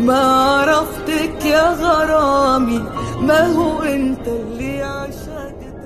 ما عرفتك يا غرامي ما هو انت اللي عشقت